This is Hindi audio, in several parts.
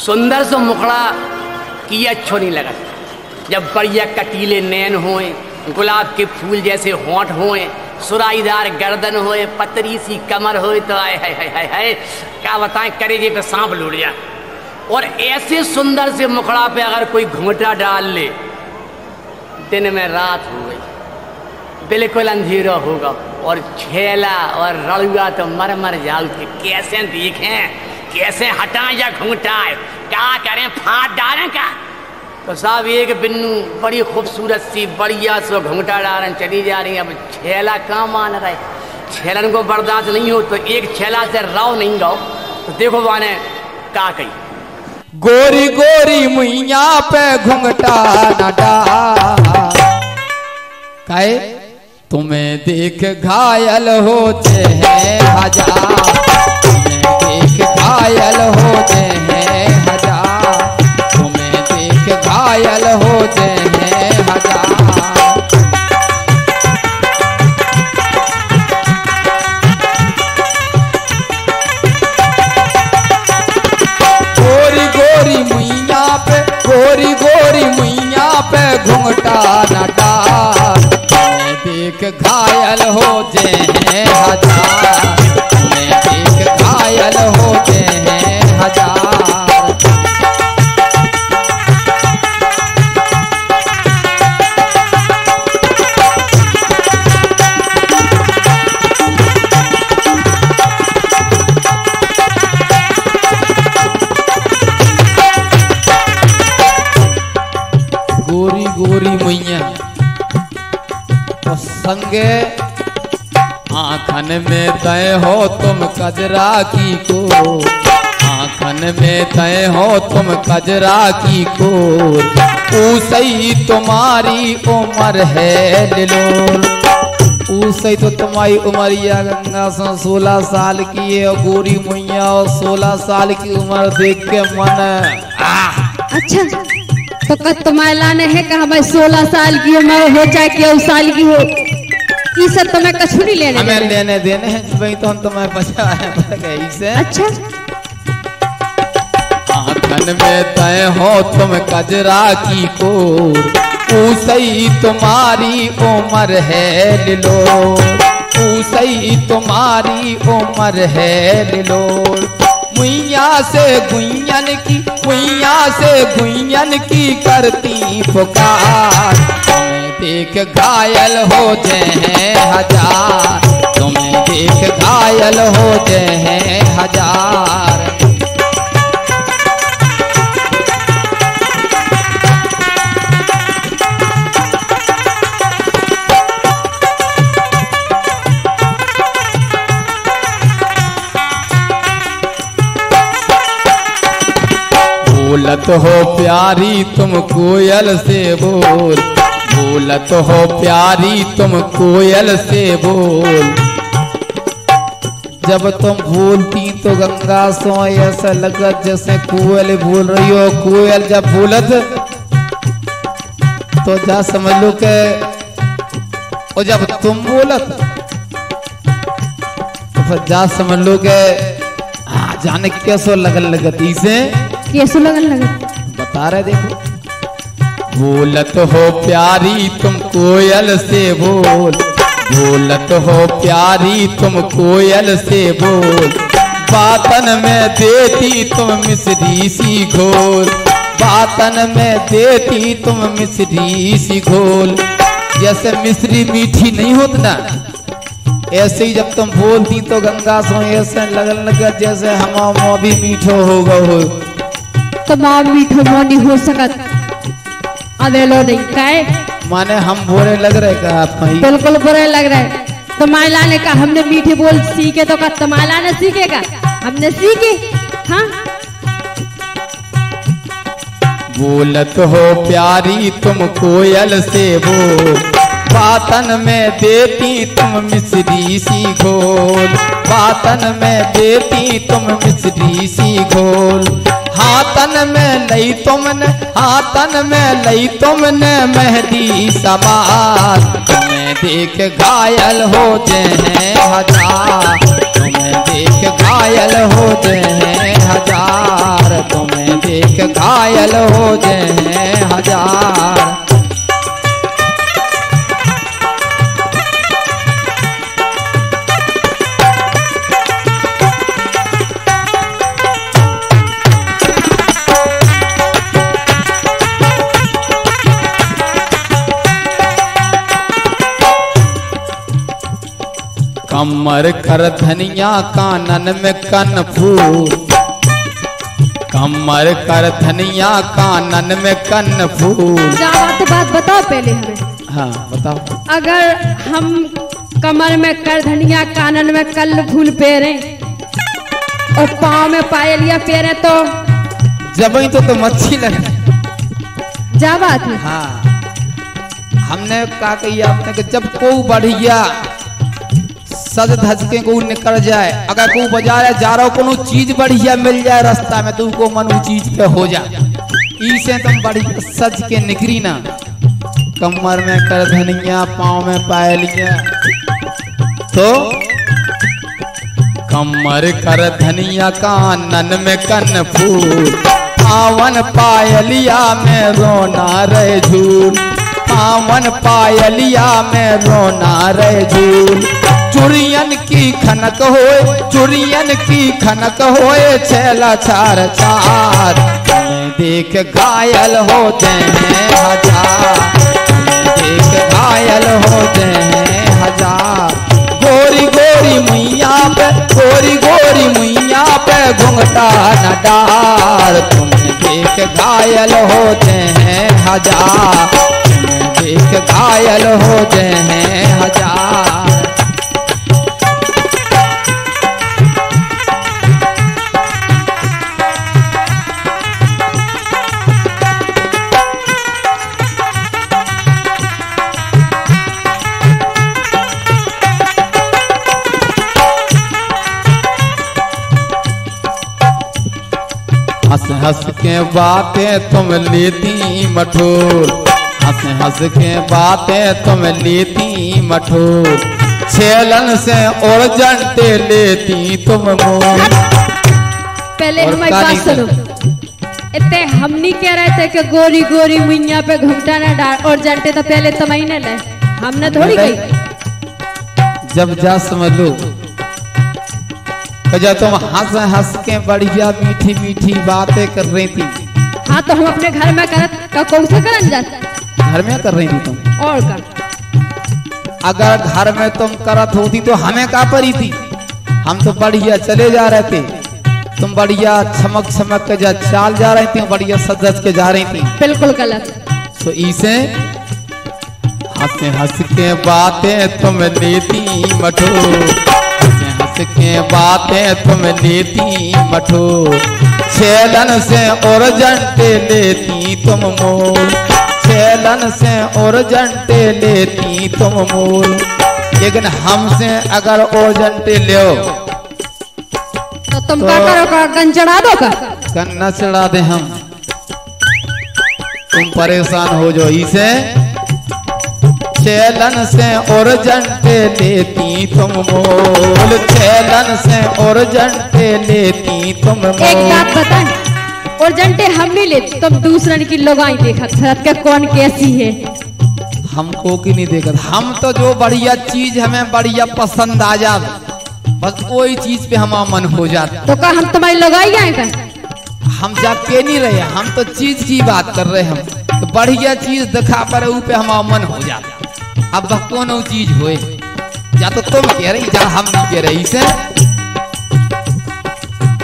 सुंदर सो मुखड़ा की अच्छो नहीं लगा जब बढ़िया कटीले नैन होए, गुलाब के फूल जैसे होंठ होए, सुराईदार गर्दन होए, पतरी सी कमर होए तो आए, हाय हाय हाय हाय, क्या बताएँ करेजे पे सांप लूट जा। और ऐसे सुंदर से मुखड़ा पे अगर कोई घूंघटा डाल ले, दिन में रात हो गई, बिल्कुल अंधेरा होगा, और छेला और रड़ुआ तो मर मर जाओ के कैसे देखें? कैसे हटाएँ या घूंघटाएँ? क्या करें? फाट डालें क्या? तो साहब, एक बिन्नू, बड़ी खूबसूरत सी, बढ़िया सो घूंघटा डालन चली जा रही अब छेला कहाँ मान रहे छेलन को बर्दाश्त नहीं हो तो एक छेला से राव नहीं गाओ। तो देखो माने का कही? गोरी गोरी मुइया पे घुंघटा न डाल तुम्हें देख घायल होते हैं हज़ार घायल होते हैं हज़ार तुम्हें देख घायल होते हैं हज़ार गोरी गोरी मुइया पे, गोरी गोरी मुइया पे घुंघटा न डाल। तुम्हें देख घायल होते हैं हज़ार। मैं देख घायल होते हैं हज़ार। संगे। आखन में तय हो तुम कजरा की को आखन में तय हो तुम कजरा की को ऊसई तुम्हारी उम्र है लिलोर ऊसई तो तुम्हारी उमरिया गंगा सो सोलह साल की है, और गोरी मैया और सोलह साल की उम्र देख के मन अच्छा तो तुम्हारे लाने है कहा भाई सोलह साल की उम्र हो, चाहे केहू साल की हो। सब तो मैं कछु नहीं लेने हमें लेने देने हैं भाई तो हम तुम्हें बचाए पड़ गए से? अच्छा। आंखन में तय हो तुम कजरा की कोर ऊसई तुम्हारी उम्र है लिलो। ऊसई तुम्हारी उम्र है लिलो। मुइया से गुइयन की मुइया से गुइयन की करती पुकार। देख घायल हो हैं हज़ार। तुम्हें देख घायल हो हैं हज़ार। बोलत हो प्यारी, तुम कोयल से बोल। बोलत हो प्यारी तुम कोयल से बोल। जब तुम बोलती तो गंगा सो ऐसा लगत जैसे कोयल बोल रही हो। कोयल जब बोलत तो जा समझ लो के और जब तुम बोलत तो फिर जा समझ लो के हाँ, जाने कैसो लगन लगती से? कैसो लगन लगे बता रहे देखो। बोलत हो प्यारी, तुम कोयल से बोल। बोलत हो प्यारी, तुम कोयल से बोल। बातन में देती तुम मिश्री सी घोल। बातन में देती तुम मिश्री सी घोल। जैसे मिश्री मीठी नहीं होती ना, ऐसे ही जब तुम बोलती तो गंगा सो ऐसे लगन लगा जैसे हमारा भी मीठो हो होगा हो। तमाम मीठो मोनी हो सकत। अवेलो नहीं काहे माने हम बोले लग रहे का आप बिल्कुल बुरे लग रहे तुम्हारे लाने का हमने मीठे बोल सीखे तो का तुम्हारे लाने सीखेगा? हमने सीखे। हाँ? बोलत हो प्यारी तुम कोयल से बोल पातन में देती तुम मिश्री सी घोल। पातन में देती तुम मिश्री सी घोल। हाथन में लई तुमने हाथन में लई तुमने मेहदी सवार। तुम्हें देख घायल हो हैं हज़ार। तुम्हें देख घायल हो हैं हज़ार। तुम्हें देख घायल हो जाए हज़ार। कमर कर धनिया कानन में कन फूल। कमर कर धनिया कानन में कन फूल। जा बात बात बताओ पहले हमें। हाँ बताओ। अगर हम कमर में कर धनिया कानन में कल फूल पेरे और पाँव में पायलिया पेरे तो? जब ही तो, तो मच्छी लगे। जा बात है? हाँ। हमने का कही आपने कि जब को बढ़िया सज धज के को निकल जाए। अगर को बाज़ार जा रहा कोनो चीज़ बढ़िया मिल जाए रास्ता में तो को मन चीज़ पे हो जा। इसे तुम बढ़िया सज के निकरी ना। कमर में कर धनिया पाँव में पायलिया। तो? कमर कर धनिया कानन में कन फूल पावन पायलिया में रोना रहे झूल पावन पायलिया में रोना रहे झूल चुरियन की खनक होए चुरियन की खनक होए, छेला चार चार। देख घायल होते हैं हज़ार। देख घायल होते हैं हज़ार। गोरी गोरी मैया पे, गोरी गोरी मैया पे घुंघटा न डार तुम्हें देख घायल होते हैं हज़ार। देख घायल होते हैं हज़ार। हंस के बातें तुम लेती मठोर। हंस हंस के बातें तुम लेती मठोर। छेलन से और जंटे लेती तुम मोर। पहले हमारी बात सुनो। इतने हमनी कह रहे थे कि गोरी गोरी मुइया पे घुमटा ना डाल और जंटे तो पहले तमई ने ले। हमने थोड़ी नहीं। गई जब जा समझ लो। तो जब तुम हंस हंस के बढ़िया मीठी मीठी बातें कर रही थी। हाँ तो हम अपने घर में करत का कौन से करन जाता? घर में कर रही थी तुम। और का अगर घर में तुम करत होती तो हमें का परी थी? हम तो बढ़िया चले जा रहे थे। तुम बढ़िया चमक चमक के जा चाल जा रही थी बढ़िया सज के जा रही थी। बिल्कुल गलत। तो इसे हंस हंस के बातें तुम लेती मठो के बातें तुम लेती मठो। छेलन से और जंटे लेती तुम मोल। छेलन से और जंटे लेती तुम मोल। लेकिन हमसे अगर और जंटे ले तो तुम तो- का करो का गन चढ़ा दो का? कन्ना चढ़ा दे हम। तुम परेशान हो जाओ इसे छेलन से और जंटे लेती तुम मोल। छेलन से और जंटे लेती तुम एक बात बता और जंटे हम नहीं लेते तुम दूसरन की लोगाई देखा छत के कौन कैसी है? हमको की नहीं देखत। हम तो जो बढ़िया चीज़ हमें बढ़िया पसंद आ जात बस वही चीज़ पे हमारा मन हो जाता। तो का हम तुम्हारी लोगाई आए का हम जाके नहीं रहे हम तो चीज़ की बात कर रहे हम तो बढ़िया चीज़ दिखा पर ऊ पे हमारा मन हो जाता। अब वह कोनो चीज़ होए। या तो तुम कह रही, या हम कह रही, से?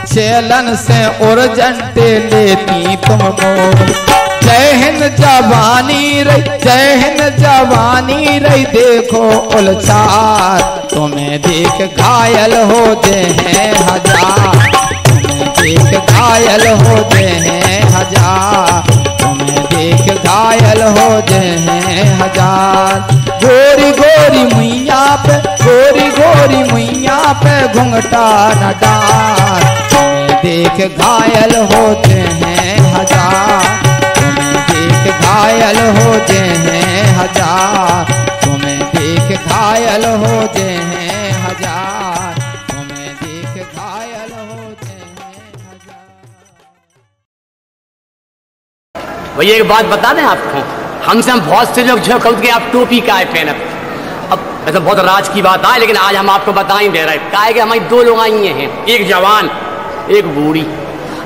चेलन से और जंटे लेती तुम जय हिंद जवानी रही, जय हिंद जवानी रही, देखो उलचार तुम्हें देख घायल होते हैं हज़ार। तुम्हें देख घायल होते हैं हज़ार। देख घायल हो हैं हज़ार। गोरी गोरी मैया पे, गोरी गोरी मैया पे घुंघटा न डाल देख घायल हो हैं हज़ार। देख घायल हो हैं हज़ार। तुम्हें देख घायल हो हज़ार भैया, एक बात बता दें आपको। हमसे हम बहुत से लोग जो कहते कि आप टोपी का है पहनत अब ऐसा बहुत राज की बात है लेकिन आज हम आपको बता ही दे रहे काहे कि हमारी दो लोग आई हैं। एक जवान, एक बूढ़ी।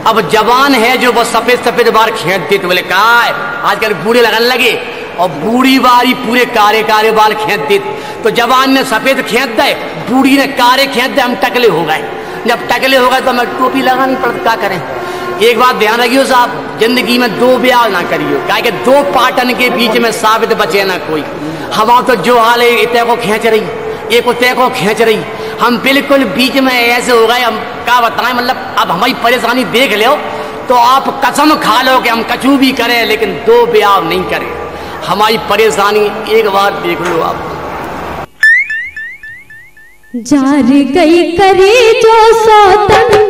अब जवान है जो वो सफ़ेद सफ़ेद बार खेत देते बोले, कहा है? आजकल बूढ़े लगने लगे, और बूढ़ी बारी पूरे कारे कारे बाल खेत देते तो जवान ने सफ़ेद खेत दे बूढ़ी ने कारे खेत दे हम टकले हो गए। जब टकले हो गए तो हमें टोपी लगानी पड़ती, क्या करें? एक बात ध्यान रखियो साहब, ज़िंदगी में दो ब्याह ना करियो। क्या दो पाटन के बीच में साबित बचे ना कोई। हवा तो जो हाल है इतने को खींच रही एक उतने को खींच रही। हम बिल्कुल बीच में ऐसे हो गए, हम क्या बताएँ मतलब अब हमारी परेशानी देख लो तो आप कसम खा लो कि हम कचू भी करें, लेकिन दो ब्याह नहीं करें। हमारी परेशानी एक बार देख लो आप। जार गई करे जो सौतन,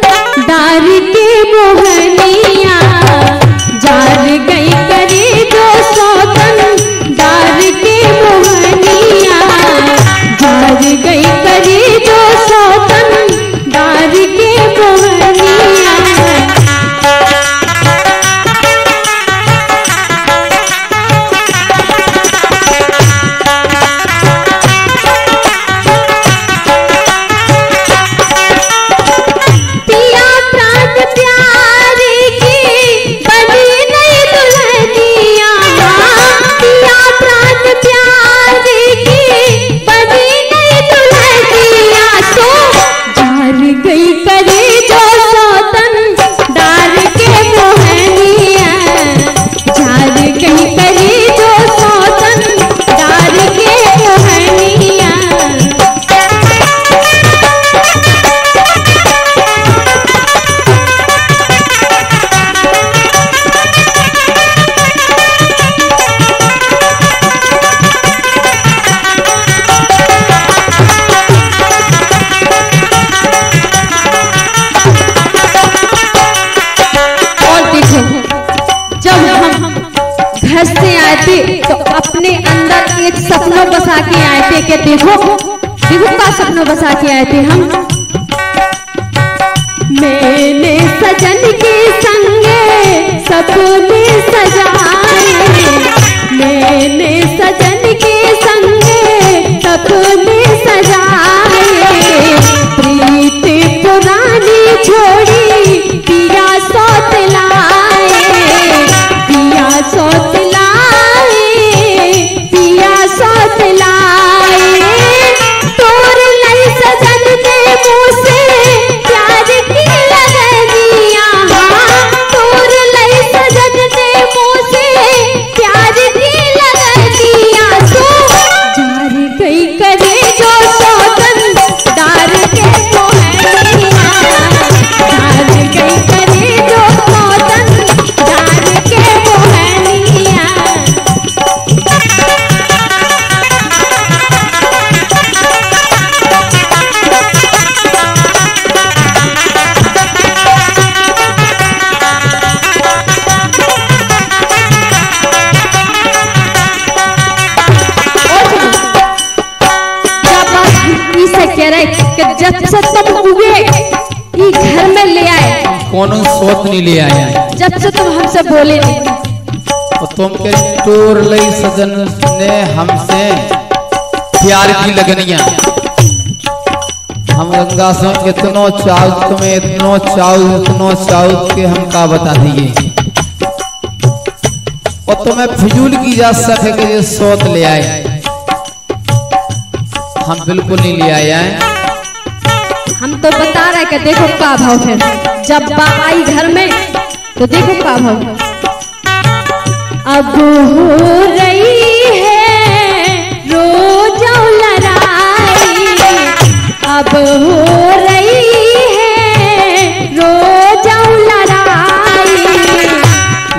दार के मोहनिया। जार गई करे जो सौतन, दार के मोहनिया। जार गई करे जो सौतन, दार के मोहनिया। बसा के आए थे के देखो देखो का सपना बसा के आए थे हम। मेरे सजन के संगे सपने सजाए नहीं ले आया जब से तुम हमसे बोले और तुम के टोर लई सजन ने हमसे प्यार की लगनिया। हम गंगा से इतनो चाव तुम्हें इतनो चाव इतनो चाव के हम का बता दिए। और तुम्हें फिजूल की जा सके कि सोत ले आए। हम बिल्कुल नहीं ले आए हैं। हम तो बता रहे कि देखो का भाव फिर जब बा आई घर में तो देखो का भाव अब हो रही है, रोज लड़ाई। अब हो रही है, रोज लड़ाई।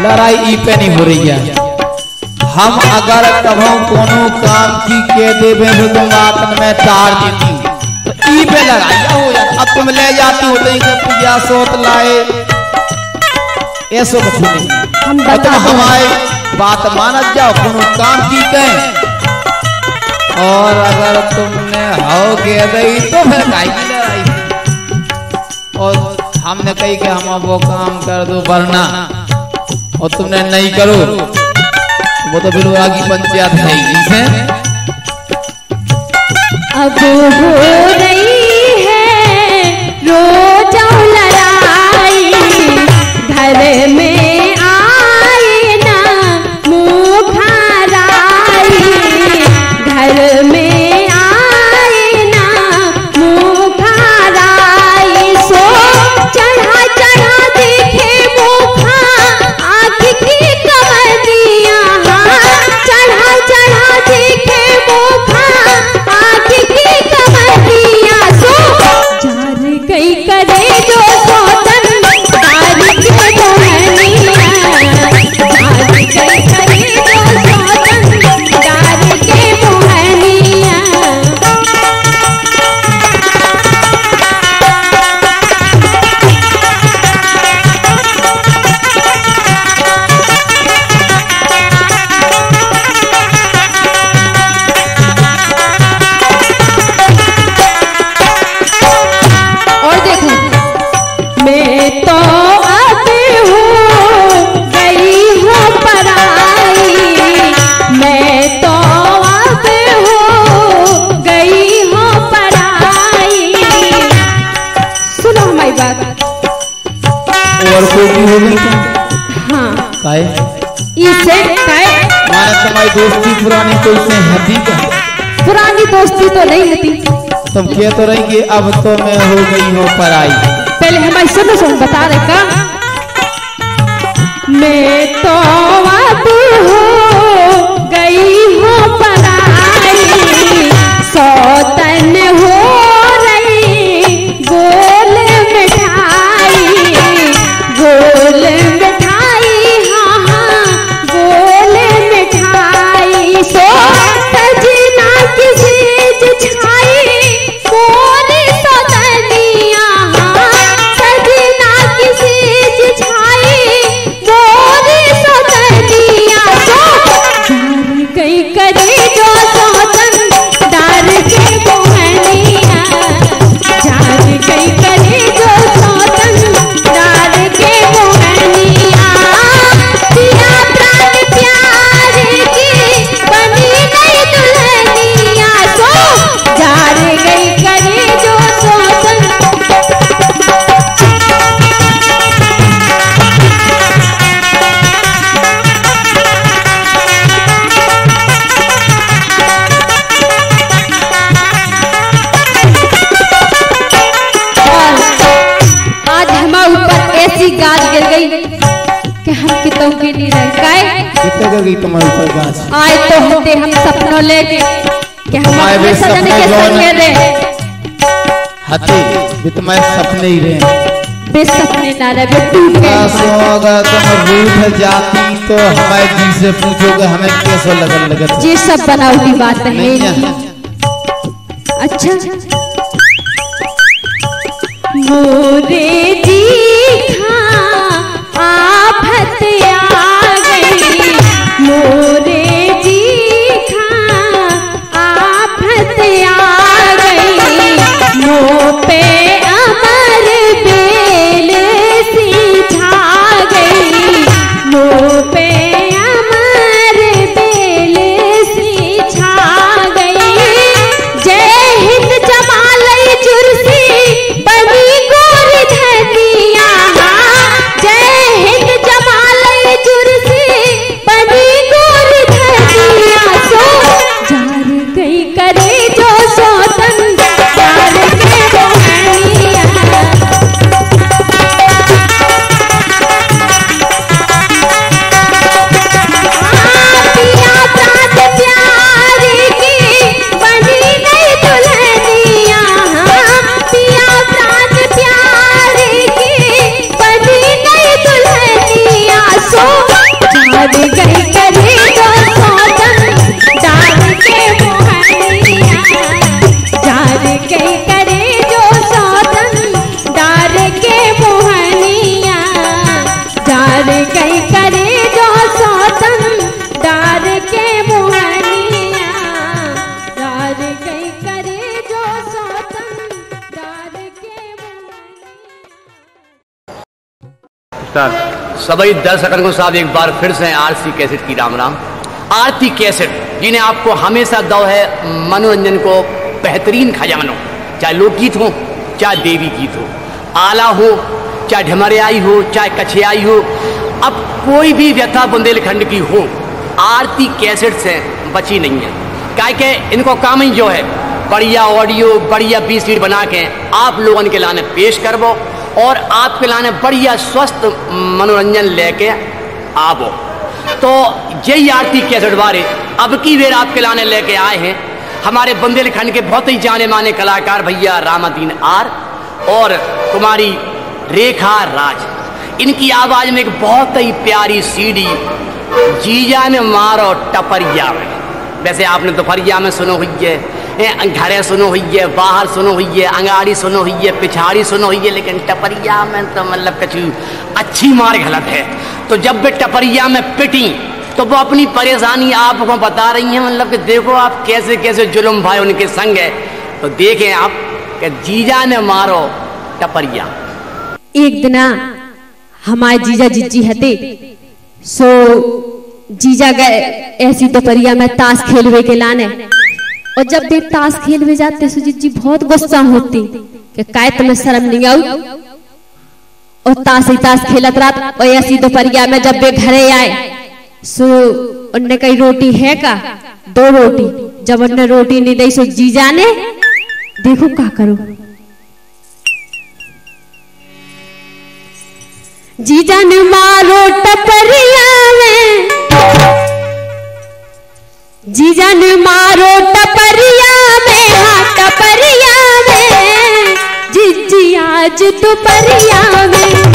लड़ाई पे नहीं हो रही है हम अगर कभो कोनो काम की के देवे तो में तार देती की पे लगाया हो यार अब तुम ले जाती हो तो इसे पूजा सोत लाए। ऐसो कुछ नहीं। हम बता हमारे बात मानत जाओ कौन काम की कहें और अगर तुमने हो के गई तो फिर गाई और हमने कही कि हम वो काम कर दो वरना। और तुमने नहीं करो वो तो फिर आगे पंचायत नहीं है अब do कमाई होगी हाँ माने तुम्हारी दोस्ती पुरानी तो इससे हटी का। पुरानी दोस्ती तो नहीं हटी तुम कह तो रही कि अब तो मैं हो गई हूँ पढ़ाई पहले हमारी सुनो सुन बता रहे का? मैं तो अब हो गई तो के निरंकाय कितने कर गई तुम्हारे ऊपर गाज आए तो होते हम सपनों लेके कि। हम अपने सजन के संग रे हते भी तुम्हारे सपने ही रहे। बे सपने ना रहे बे टूट गए। सोगा तुम रूठ जाती तो हमारे जी से पूछोगे हमें कैसा लगन लगत जी सब बनाओ की बात है। अच्छा। मोरे जी खा आफत या सभी दर्शकों को साहब एक बार फिर से आरसी कैसेट की, राम राम। आरती कैसेट, जिन्हें आपको हमेशा दव है, मनोरंजन को बेहतरीन खजानो चाहे लोकगीत हो, चाहे देवी गीत हो। आला हो, चाहे ढमरियाई हो, चाहे कछियाई हो, अब कोई भी व्यथा बुंदेलखंड की हो, आरती कैसेट से बची नहीं है। क्या के, इनको काम ही जो है, बढ़िया ऑडियो, बढ़िया बी सीट बना के आप लोगों के लाने पेश करवो। और आपके लाने बढ़िया स्वस्थ मनोरंजन लेके आवो तो यही आरती कैसेट बारे अब की बेर आपके लाने लेके आए हैं? हमारे बुंदेलखंड के बहुत ही जाने माने कलाकार भैया रामादीन आर और कुमारी रेखा राज। इनकी आवाज़ में एक बहुत ही प्यारी सीडी जीजा ने मारो टपरिया में। वैसे आपने दोपहरिया में सुनो हुई है घरे सुनो हुई बाहर सुनो हुई है अंगाड़ी सुनो हुई है, पिछाड़ी सुनो हुई है, लेकिन टपरिया में तो मतलब कछु अच्छी मार गलत है। तो जब वे टपरिया में पिटी तो वो अपनी परेशानी आपको बता रही हैं मतलब कि देखो आप कैसे कैसे जुल्म भाई उनके संग है। तो देखें आप कि जीजा ने मारो टपरिया। एक दिना हमारे जीजा जिज्जी हते सो, जीजा गए, ऐसी टपरिया में ताश खेलवे के लाने। और जब भी ताश खेलवे जाते सो जिज्जी बहुत गुस्सा होती कि काय तुम्हें शर्म नहीं आऊ और ताश ही ताश खेलत रात, और ऐसी दोपहरिया में जब वे घरे आए, सो उनने कही, रोटी है का? दो रोटी। जब उनने रोटी नहीं दी, सो जीजा ने देखो का करो। जीजा ने मारो टपरिया में जीजा ने मारो टपरिया में हाँ टपरिया में जीजी आज दोपहरिया में।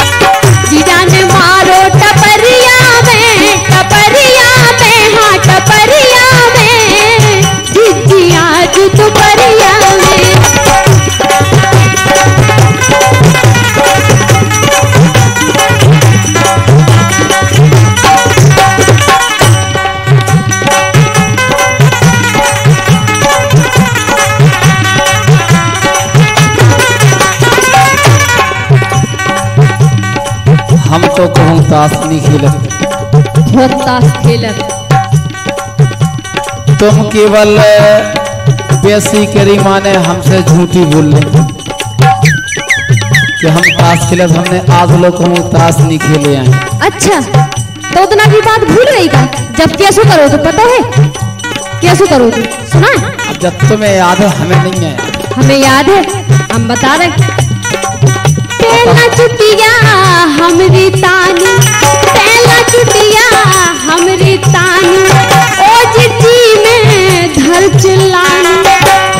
खेलत। ताश खेलत। तुम केवल बेसी करी माने हमसे झूठी बोल रहे कि हम ताश खेलत हमने आज लोग कहूँ ताश नहीं खेले आए अच्छा तो उतना भी बात भूल गई का जब कैसे करो तो पता है। कैसे करो तो सुना अब जब तुम्हें याद है हमें नहीं है। हमें याद है हम बता रहे चुटिया हमरी तानी। पहला चुटिया हमरी तानी। ओ जिजी में धर चिल्लानी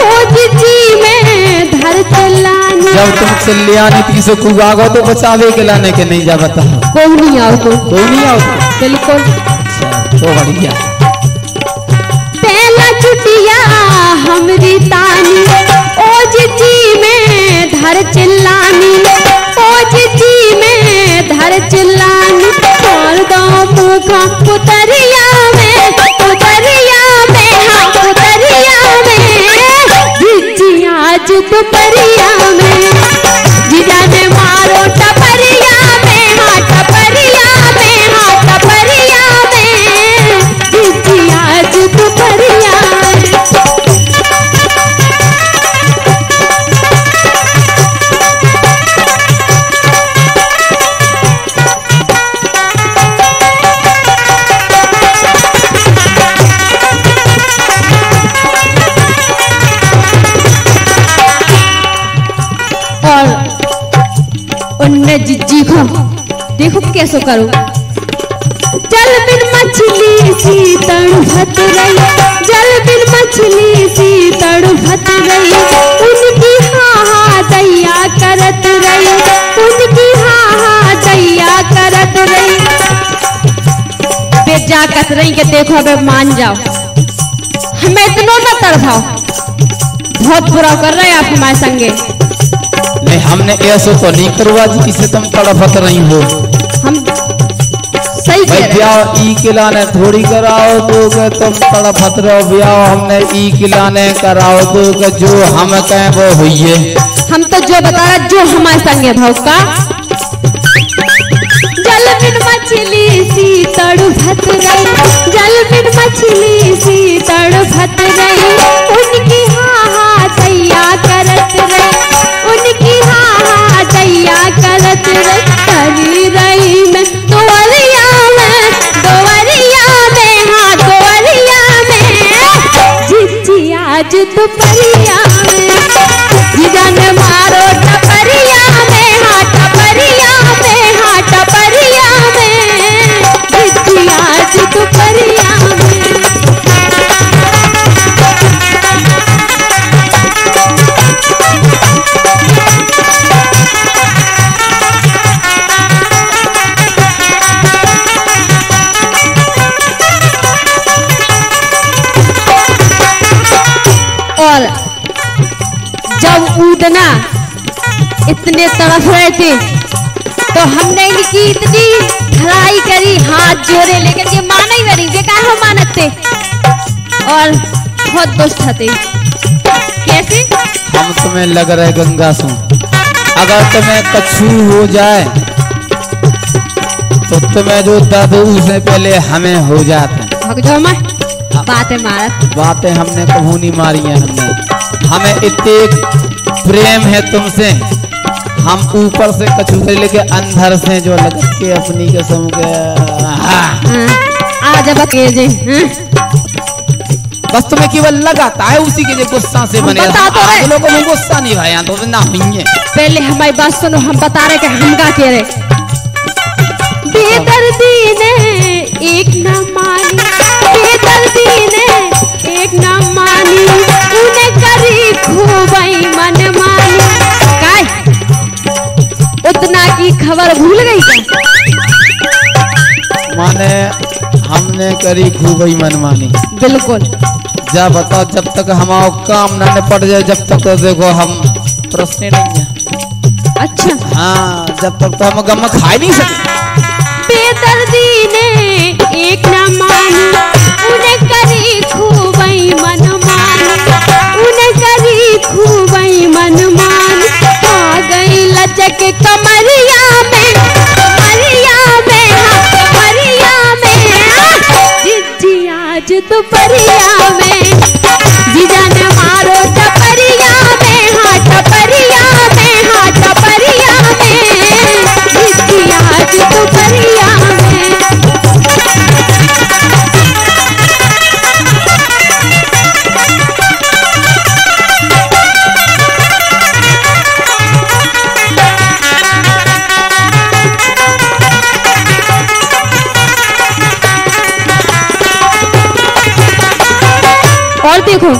ओ जिजी में धर चिल्लानी जब तुम चिल्लिया नीति से कुगागो तो बचावे के लाने के नहीं जा बता। कोई नहीं आओ तो कोई नहीं आओ तो? बिल्कुल। अच्छा तो बढ़िया। पहला चुटिया हमरी तानी। ओ जिजी में धर चिल्लानी ओ जिजी में धर चिल्लानी और दो मुखा पुतरिया में पुतरिया में। हाँ आज दोपहरिया में कैसे करो? जल बिन मछली सी तड़फत रही। जल बिन मछली सी तड़फत रही। उनकी हाँ हाँ दैया करत रही। उनकी हाँ हाँ दैया करत रही। बेजा कत रही के देखो अबे मान जाओ। हमें इतना न तड़फाओ। बहुत बुरा कर रहे हैं आप हमारे संगे। नहीं, हमने ऐसा तो नहीं करवा जी किसे तुम तड़फत रही हो। किलाने थोड़ी कराओ तो के तुम तड़फत रहो ब्याह। हमने ई किलाने कराओ तो के जो हम कहें वो हुई हम तो जो बता रहे जो हमारे संग है भाव का। जल बिन मछली सी तड़फत रही। जल बिन मछली सी तड़फत रही। उनकी हाँ हाँ दैया करत रही। उनकी हाँ हाँ दैया करत रही। आज तड़फ रहे थे। तो हमने इनकी इतनी खराई करी हाथ जोड़े लेकिन ये माना ही नहीं बेकार हो मानत थे? और बहुत दुष्ट थे। कैसे? हम तुम्हें लग रहे गंगा सो। अगर तुम्हें कछु हो जाए तो तुम्हें जो दर्द उससे पहले हमें हो जाते मैं बातें मारत। बातें हमने कभू नहीं मारी है हमने। हमें इतने प्रेम है तुमसे। हम ऊपर से कछू लेके अंदर से जो लग के अपनी कसम के। हाँ। हाँ, आ जब अकेले हाँ? बस तुम्हें केवल लगाता है उसी के लिए गुस्सा से बने। बता तो रहे। लोगों में गुस्सा नहीं भाई तो ना होंगे पहले हमारी बात सुनो हम बता रहे कि हम का कह रहे बेदर्दी ने एक न मानी। बेदर्दी ने एक न मानी। उन्हें करी खूबई मन खबर भूल गई क्या? माने हमने करी खूब ही मनमानी। बिल्कुल। जा बताओ जब तक हमारा काम ना निपट जाए जब तक तो देखो हम प्रश्न नहीं है। अच्छा। हाँ जब तक तो हम गम खा नहीं सकते बेदर्दी ने एक न मानी उन्हें करी खूबई मन मानी उन्हें करी खूबई मन मानी आ गई लचक कमरिया और देखो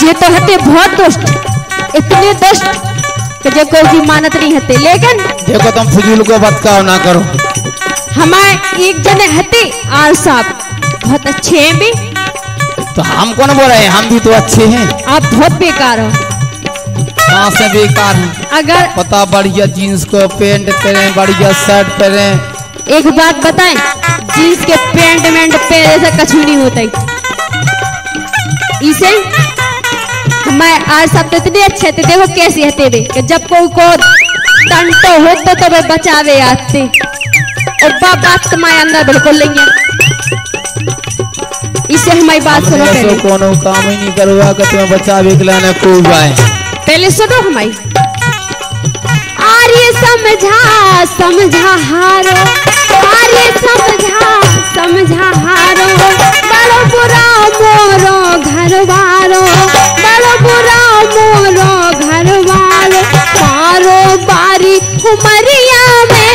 जे तो हते बहुत दुष्ट इतने दुष्ट कि जो कोई भी मानत नहीं हते लेकिन देखो तुम फजूल को बतकाव ना करो। हमारे एक जने हते आर साहब। बहुत अच्छे हैं भी। तो हम कौन बोल रहे हैं? हम भी तो अच्छे हैं। आप बहुत बेकार हो। कहाँ से बेकार हैं? अगर पता बढ़िया जीन्स को पेंट पहने बढ़िया शर्ट पहने। एक बात बताएँ जीन्स के पैंट वेंट पहले से कछु नहीं होता ही। इसे हमारे आज सब तो इतने अच्छे थे देखो कैसे हते वे कि जब कोई को टंटो हो तो तो वे बचावे आते। और बात तुम्हारे अंदर बिल्कुल नहीं है। इसे हमारी बात सुनो पहले। तो कोनो काम ही नहीं करवा कि तुम्हें बच्चा बिकला ने खूब आए। पहले सुनो हमारी। आर्य समझा समझा हारो। आर्य समझा समझा हारो। बुरा मोरो घर बुरा मोरो घर मारो बारी उमरिया में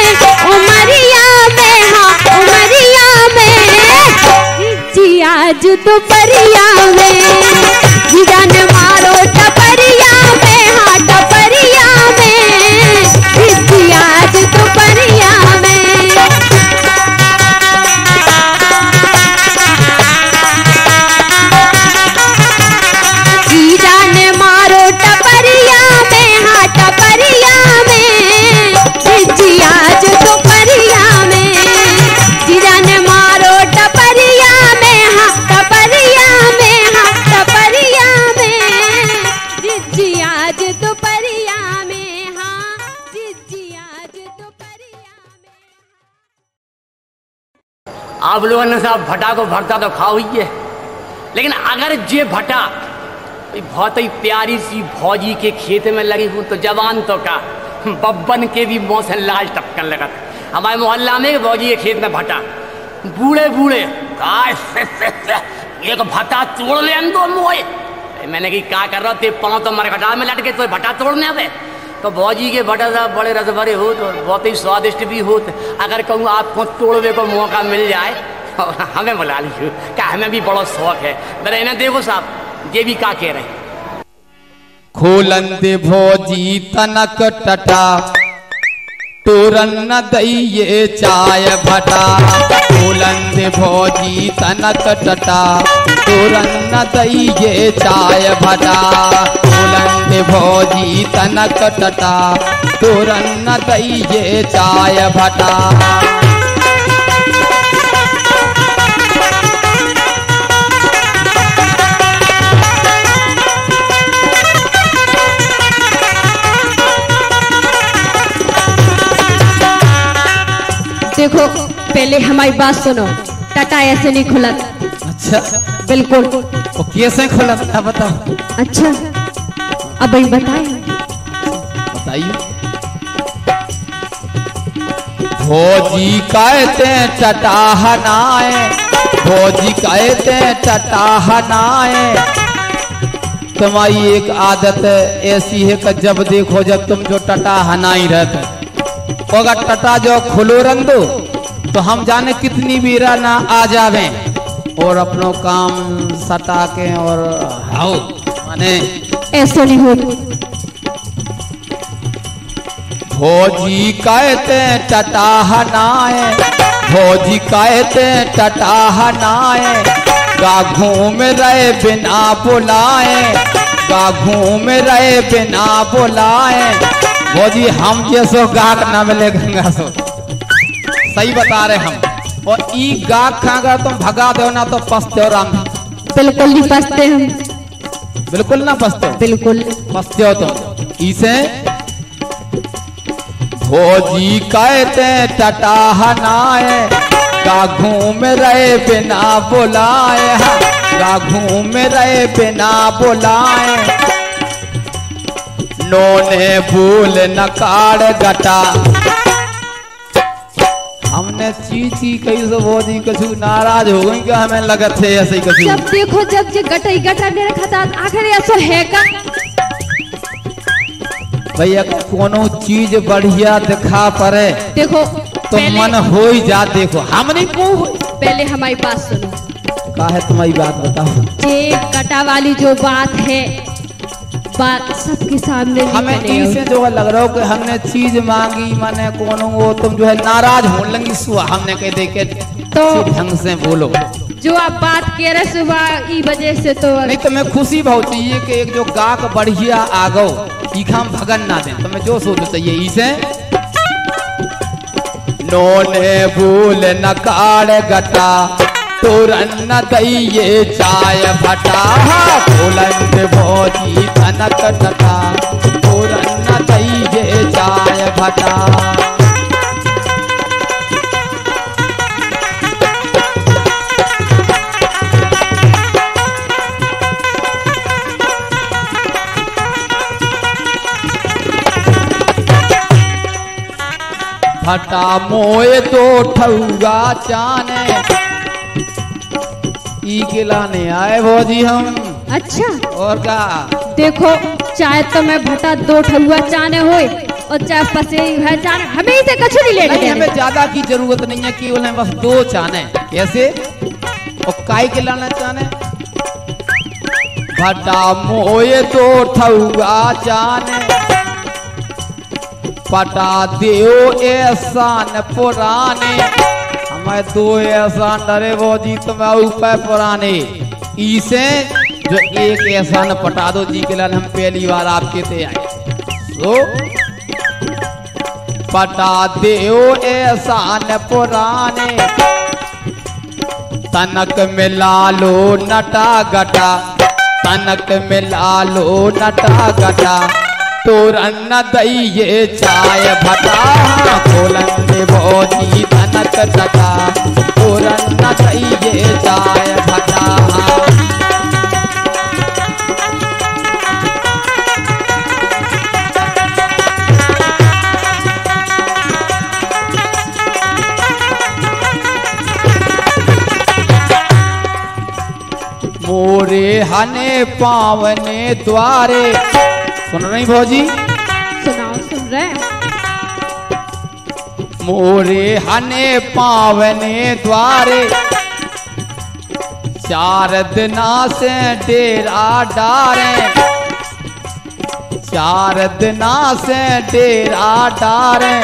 उमरिया में हाँ उमरिया में। जी आज परिया में आप लोगों ने साहब भटा को भरता तो खाओ ही है। लेकिन अगर जे भटा कोई बहुत ही प्यारी सी भौजी के खेत में लगी हूँ तो जवान तो का? बब्बन के भी से लाल टपकन लगा हमारे मोहल्ला में भौजी के खेत में भटा। बूढ़े बूढ़े। एक भटा तोड़ ले दो मोए मैंने कि क्या कर रहा थे पाँव तो मरघटा में लटके तो भटा तोड़ने अब तो भौजी के भटा साहब बड़े रस भरे हो तो बहुत ही स्वादिष्ट भी हो अगर कहूँ, आपको तोड़वे को मौका मिल जाए तो हमें बुला लीजिए। क्या हमें भी बड़ा शौक है। मेरे इन्हें देखो साहब, ये भी क्या कह रहे हैं? खोलन दे भोजी तनक टटा तोरन न दइये चाय भटा। खोलन दे भोजी तनक टटा तोरन न दइये चाय भटा। खोलन दे भोजी तनक टटा तोरन न दइये चाय भटा। देखो पहले हमारी बात सुनो। टाटा ऐसे नहीं खुलत। अच्छा। बिल्कुल। वो कैसे खुला था बताओ। अच्छा। अब भाई बताए। बताइए। भोजी कहते टटाहनाए भोजी कहते टटाहनाए तुम्हारी एक आदत ऐसी है कि जब देखो जब तुम जो टटाहना ही रहते। अगर टटा जो खुलो रंग दो तो हम जाने कितनी बीरा ना आ जावे। और अपनो काम सटा के और हाउ माने ऐसे नहीं हो। भोजी कहते टटाहनाए भोजी कहते टटाहनाए का घूम रहे बिना बुलाए। का घूम रहे बिना बुलाए। भोजी हम जैसो गाहक ना मिले गंगा सो सही बता रहे हम। और ई गाहक अगर तुम भगा दो ना तो पछते हो राम। बिल्कुल नहीं फंसते हम। बिल्कुल ना पछते बिल्कुल। फंसते हो तुम। इसे भोजी कहते टटाहनाए का घूम रहे बिना बुलाए। का घूम रहे बिना बुलाए। नोने भूल नकार गटा हमने चीची कही सो भोजी कछु नाराज़ हो गई क्या हमें लगत है ऐसे ही कछु। जब देखो जब जे गटई गटा ने रखा आखिर ऐसा है का? भैया कोनो चीज़ बढ़िया दिखा पड़े देखो तो मन हो ही जा देखो हम नहीं पूछ पहले हमारी बात सुनो। का है तुम्हारी बात बताओ ये गटा वाली जो बात है बात सबके सामने हमें बनेगी। इसे जो है लग रहा हो कि हमने चीज़ मांगी माने कोनो वो तुम जो है नाराज़ हो लगी सुहा हमने कह दे के तो ढंग से बोलो। जो आप बात कह रहे सुबह ई वजह से तो नहीं तो मैं खुशी बहुत चाहिए कि एक जो गाक बढ़िया आ गो हम भगन ना दे। तो मैं जो सोच चाहिए इसे नोने भूल नकार गटा तोरन चाय भटा। बुलंद टटा तोरन चाय भटा। फटा मोए तो ठौगा चाने। ई के लाने आए भौजी हम। अच्छा। और का? देखो चाहे तो मैं भटा दो ठहुआ चाने होए और चाहे पसे है चाने हमें इसे कछु नहीं लेने नहीं हमें ज़्यादा की ज़रूरत नहीं है केवल हमें बस दो चाने। कैसे? और काय के लाना चाने? भटा मोए तो ठौगा चाने। पटा दियो एहसान पुराने। हमें दो एहसान डरे वो जी तुम्हें ऊपर पुराने। इसे जो एक एहसान पटा दो जी के लाल, हम पहली बार आपके ते आए। तो पटा दियो एहसान पुराने। तनक मिला लो नटा गटा, तनक मिला लो नटा गटा। तोर अन्न दैये चाय भता। कोलन बोती धनत तका तोर अन्न दैये चाय भता। मोरे हने पावने द्वारे सुन रही भौजी? सुनाओ सुन रहे हैं। मोरे हने पावने द्वारे चार दिना से डेरा डारे। चार दिना से डेरा। डारे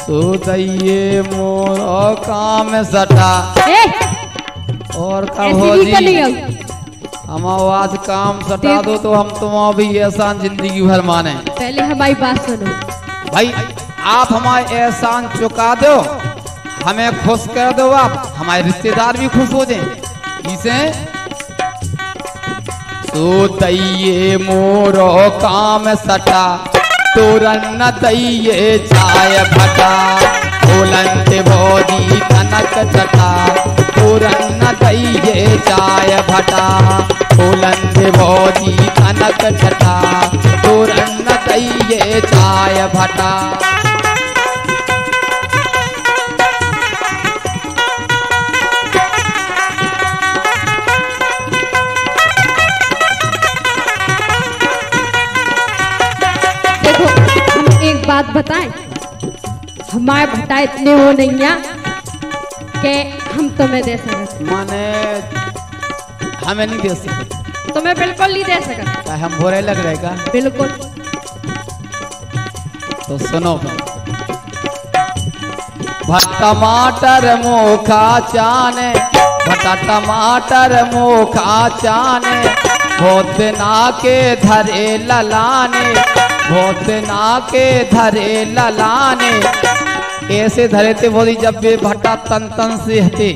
सुदैये मोर काम सटा। और कब हो जी हम आवाज़ काम सटा दो तो हम तुम भी एहसान ज़िंदगी भर माने। पहले हमारी बात सुनो। भाई आप हमारे एहसान चुका दो हमें खुश कर दो आप हमारे रिश्तेदार भी खुश हो जाए। इसे सो दैये मोरो काम सटा तोरन दैये चाय भटा बोलंत भोजी कनक चटा तोरन दैये चाय भटा। भोजी कनक तोरन दैये चाय भटा। एक बात बताएँ। हमारे भट्टा इतने वो नहीं है। कि हम तुम्हें दे सकते। माने हमें नहीं दे सकते। तुम्हें बिल्कुल नहीं दे सकते। हम बुरे लग रहे का बिल्कुल। तो सुनो। टमाटर मोखा चाने भटा टमाटर मोखा चाने भोत ना के धरे ललाने भोत ना के धरे ललाने। ऐसे धरे थे बोली जब भी भट्टा तन तन से हते।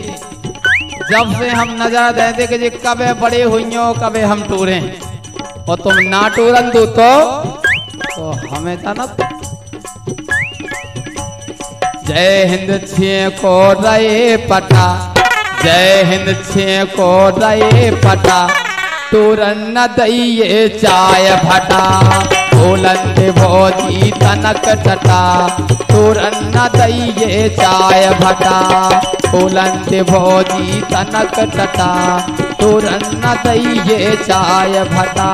जब से हम नज़र देते कि जी कबे बड़े हुई कबे हम टूरे। और तुम ना टूरन दो तो तो हमें जाना। जय हिंद छे को रहे पटा। जय हिंद छे को रहे पटा तूरन दइये चाय भटा। बोलंद भोजी तनक टटा तूरन दइये चाय भटा। बोलंद भोजी तनक टटा तूरन दइये चाय भटा।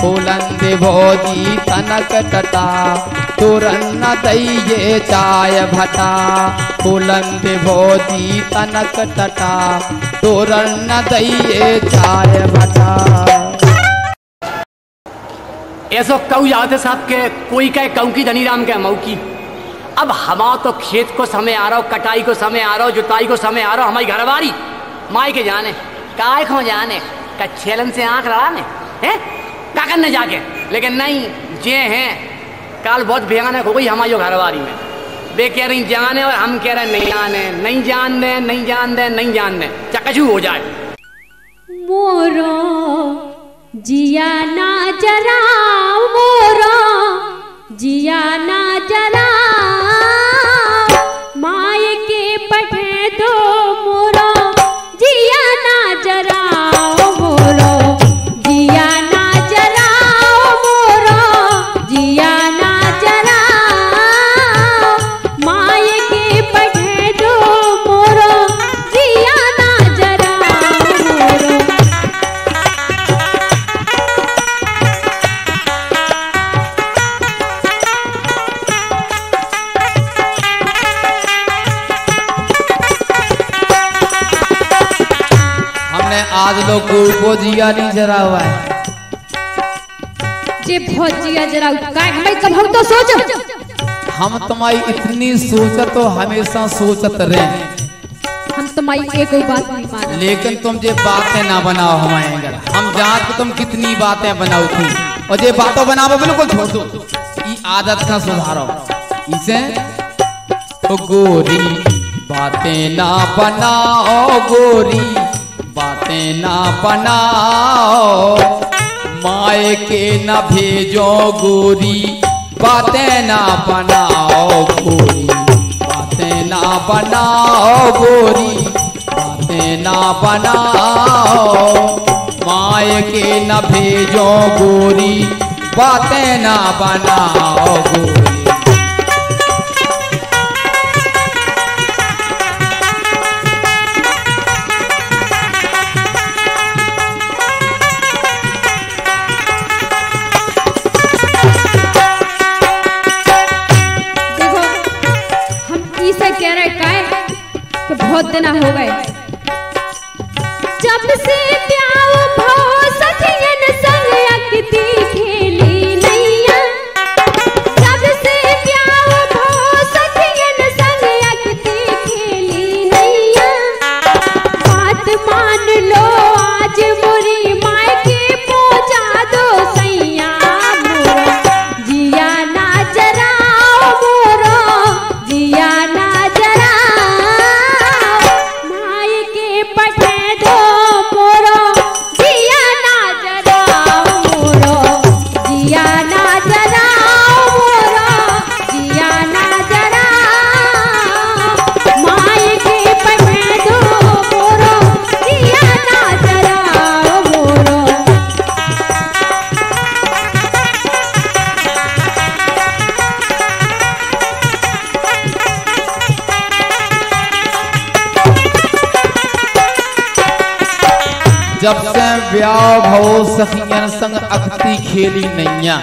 बोलंद भोजी तनक टटा तूरन दइये चाय भटा। बुलंद भोजी तनक टटा तोरण दइये चाय भटा। ऐसो कऊ जाते साहब के कोई कहे कऊ की धनीराम के मऊ की? अब हमा तो खेत को समय आ रहा हो, कटाई को समय आ रहा हो, जुताई को समय आ रहा हो, हमारी घरवारी, माई के जाने, काय खो जाने कच्छेलन से आँख लड़ाने, हैं? क्या करने जाके लेकिन नहीं, जे हैं, काल बहुत भयानक हो गई हमारी घरवारी में। वे कह रही, जाने और हम कह रहे, नहीं आने नहीं जान दे नहीं जान दे नहीं जान दे चकचू हो जाए। मोरो जिया ना जरा मोरो जिया ना जरा नहीं जरा हुआ है। जे जरा काय? भाई तो सोचो। हम तुम्हारी इतनी सोचत तो हमेशा सोचत रहे। हम तुम्हारी एक बात नहीं माना लेकिन तुम ये बातें ना बनाओ हमारे घर हम जानते तुम कितनी बातें बनाओ थी। और ये बातों बनाओ बिल्कुल छोड़ दो। ये आदत का सुधारो। इसे ओ गोरी बातें ना बनाओ गोरी। बातें ना बनाओ। माए के न भेजो गोरी, बातें ना बनाओ गोरी। बातें ना बनाओ गोरी, बातें ना बनाओ। माए के न भेजो गोरी, बातें ना बनाओ गोरी। बहुत हो गए। खेली नैया।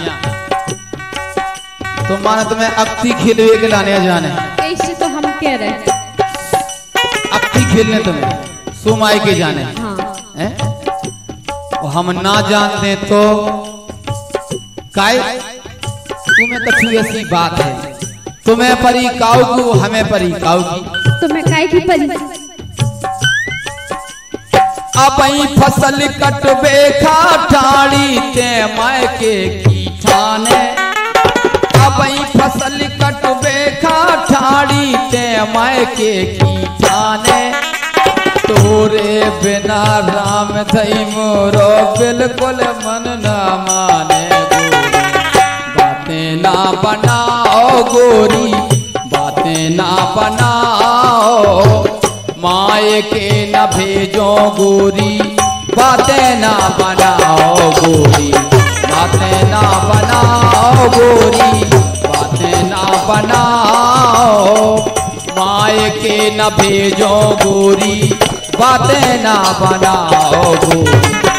तो माने तुम्हें अक्ति खेलवे के लाने जाने। ऐसे तो हम कह रहे हैं। अक्ति खेलने तुम्हें सुमाई के जाने। हाँ। हैं? और हम ना जानते तो काय? तुम्हें कछु ऐसी बात है। तुम्हें परी काऊ को हमें परी काऊ की। तो काय की परी? अपई फ़सल कटबे, खाटाड़ी ते मायके की ठाने अपई फ़सल कटबे, खाटाड़ी ते मायके की ठाने तोरे बिना राम थई मोरो, बिल्कुल मन न माने बातें ना बनाओ गोरी, बातें ना बनाओ माए के न भेजो गोरी, बातें ना बनाओ गोरी। बातें ना बनाओ गोरी, बातें ना बनाओ। माए के न भेजो गोरी, बातें ना बनाओ गोरी।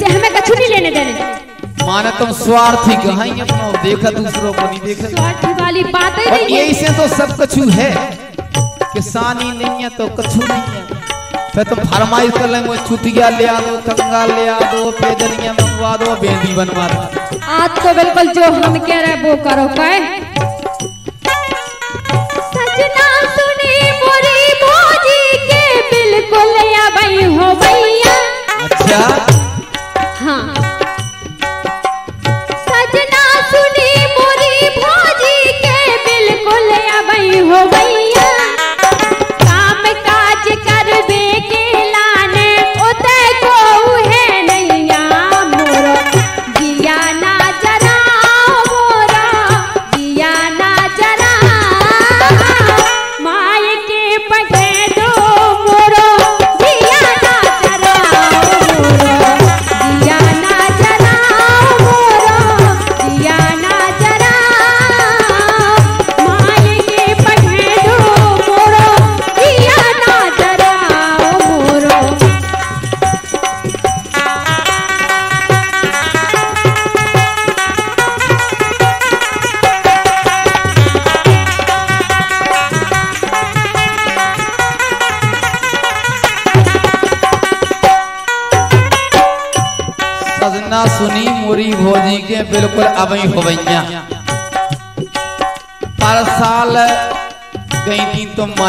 हो इसे हमें कछु नहीं लेने देने। माने तुम स्वार्थी कहीं अपनो देखा दूसरों को नहीं देखा। स्वार्थी वाली बात ही नहीं। यही से तो सब कछु है। किसानी नहीं है तो कछु नहीं है। फिर तुम फरमाइश कर लेंगे चुतिया ले आ दो कंगा ले आ दो पेजनिया मंगवा दो बेंदी बनवा दो। आज तो बिल्कुल जो हम कह रहे वो करो काय? सजना सुनी मोरी भोजी के बिल्कुल हो भैया। अच्छा।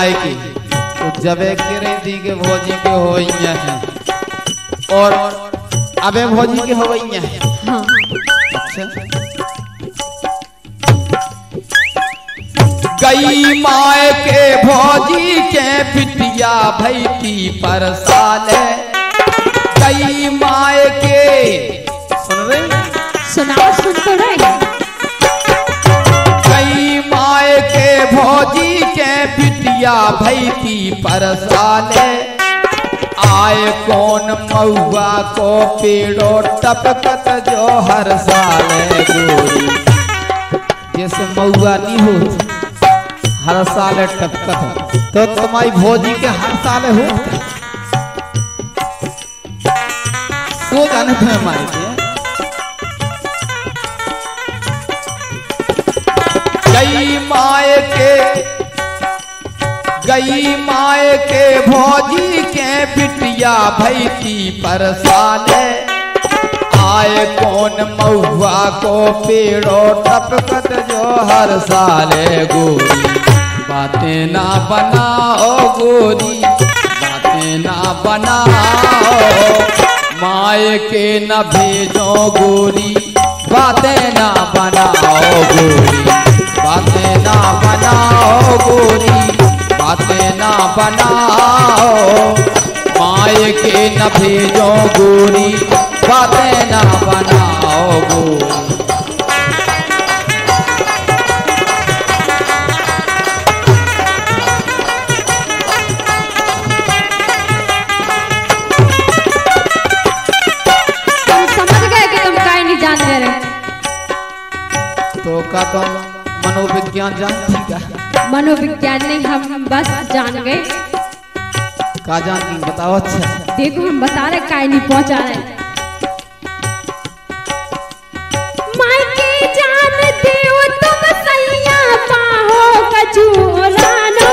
माए के तो जबे के रही थी के भोजी के होवैया है, और अबे भोजी के होवैया है। हाँ गई माए के भौजी के पिटिया भैती पर साले गई माए पिटिया भैती पर साले आए कौन मऊआ को पेड़ो, टपकत जो हर साल गोरी। जैसे मऊआ नहीं होती, हर साल टपकत तो तुम्हारी भौजी के हर साल हो सो जाने तुम्हें गई माए के भौजी के बिटिया भैती पर साले आए कौन महुआ को पेड़ो टपकत जो हर साले गोरी। बातें ना बनाओ गोरी, बातें ना बनाओ। माए के न भेजो गोरी, बातें ना बनाओ गोरी, बातें ना बनाओ गोरी। बातें ना बनाओ। माए के न भेजो गोरी बातें ना बनाओ गोरी तुम समझ गए तुम काहे नहीं जान दे रहे तो का तुम मनोविज्ञान जानती का मनोविज्ञान नहीं हम बस जान गए। का जानती बताओ अच्छा। देखो हम बता रहे काहे नहीं पहुँचा रहे मायके जान देव तुम सैया पाहो कचूरानो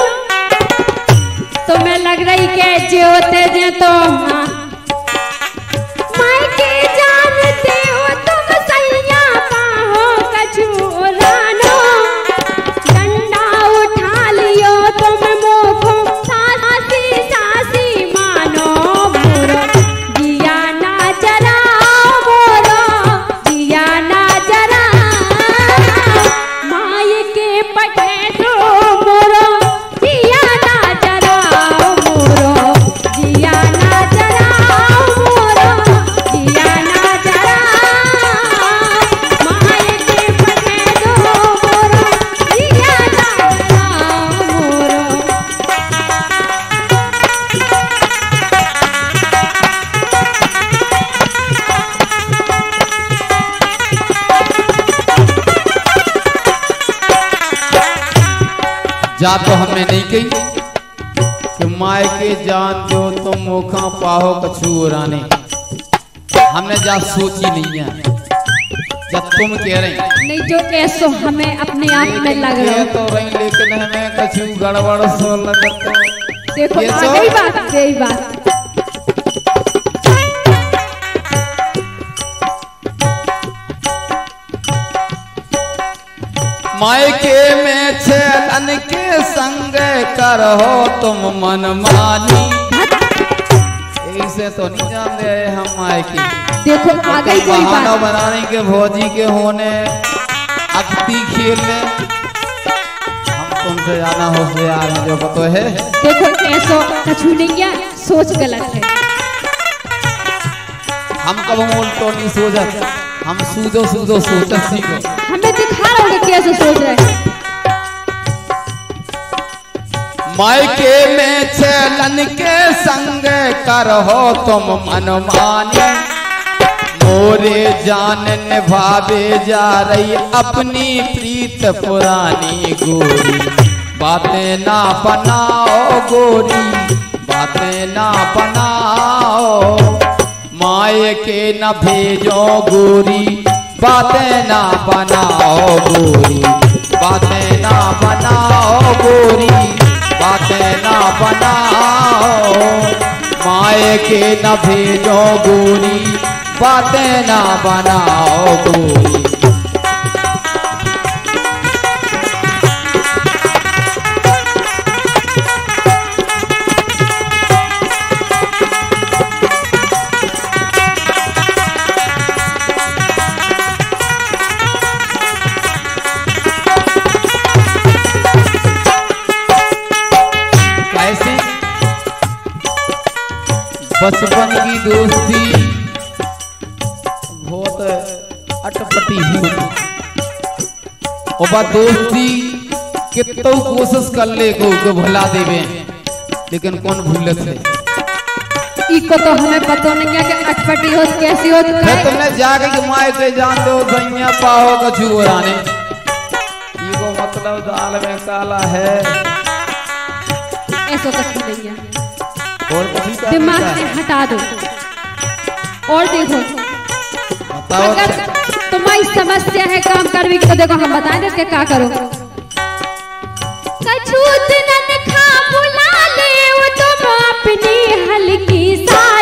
तुम्हें लग रही के ज्योते जे तो हाँ। जा तो हमने नहीं कही कि माए के जान जो तुम मोखा पाहो कछु रानी। हमने जा सोची नहीं है। जब तुम कह रही नहीं जो कैसो हमें अपने आप में लग रहा तो रही लेकिन हमें कछु गड़बड़ सो लगत देखो ये आ सो- गई बात यही बात। मायके में छेलन के संग करहो तुम मनमानी। ऐसे तो नहीं जानते हम मायके। देखो आ गई कोई बहाना बात। बनाने के भौजी के होने अक्ति खेलने। हम तुमसे ज़्यादा होशियार हैं जो पतो है। देखो ऐसो कछु नहीं है सोच गलत है। हम कब उल्टो नहीं सोचत हम सूदो सूदो सोचत सीखो। दिखा रहा हूँ कैसे सोच रहे मायके में छलन के संग करहो तुम मनमानी। मोरे जान भावे जा रही अपनी प्रीत पुरानी गोरी। बातें ना बनाओ गोरी, बातें ना बनाओ माए के न भेजो गोरी बातें ना बनाओ गोरी बातें ना बनाओ गोरी बातें ना बनाओ। माए के न भेजो गोरी। बातें ना बनाओ गोरी बचपन की दोस्ती। बहुत अटपटी ही होती और बात दोस्ती कितो कोशिश कर ले को के भुला देवे। लेकिन कौन भूलत है? इको तो हमें पता नहीं है कि अटपटी हो कैसी हो फिर तुमने जाके कि माए के जान दो सैया पाहो कछु राने इको मतलब मतलब दाल में काला है। ऐसा कुछ नहीं है। और दिमाग से हटा दो। और देखो। अगर तुम्हारी समस्या है काम करने की तो देखो हम बताएँ इसके क्या करो। कछूत दिनन खा बुला ले वो तुम अपनी हल्की सारी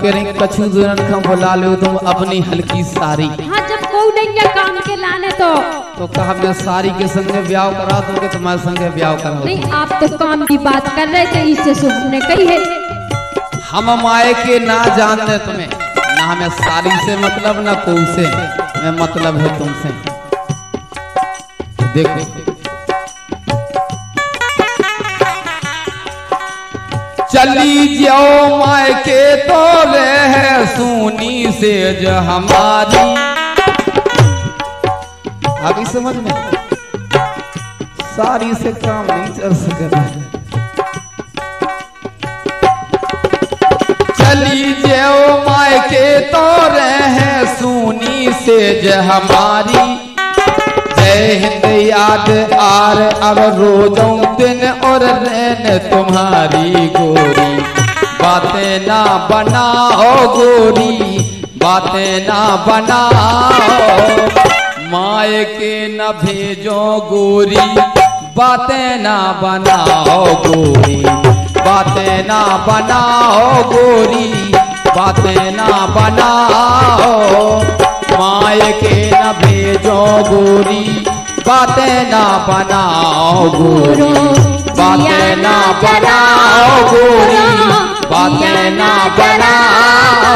का करें कछु दुरन का बुला लो तुम अपनी हल्की सारी। हाँ जब कोई नहीं काम के लाने तो। तो कहा मैं सारी के संग ब्याह करा दूँगे तुम्हारे संग ब्याह करा नहीं आप तो काम की बात कर रहे थे इससे सुनने कही है। हम माए के ना जानते तुम्हें। ना हमें सारी से मतलब ना कौ से। हमें मतलब है तुमसे। देखो चली जाओ माए के तो है सुनी से जो हमारी अभी समझ में? सारी से काम नहीं चल सकता। चली जाओ माय के तो है सुनी से ज हमारी जय हिंद याद आर अब रोजों दिन और रहन तुम्हारी गोरी। बातें ना बनाओ गोरी, बातें ना बनाओ। माय के न भेजो गोरी, बातें ना बनाओ गोरी। बातें ना बनाओ गोरी, बातें ना बनाओ। माय के न भेजो गोरी, बातें ना बनाओ गोरी, बातें ना बनाओ गोरी, बातें ना बनाओ,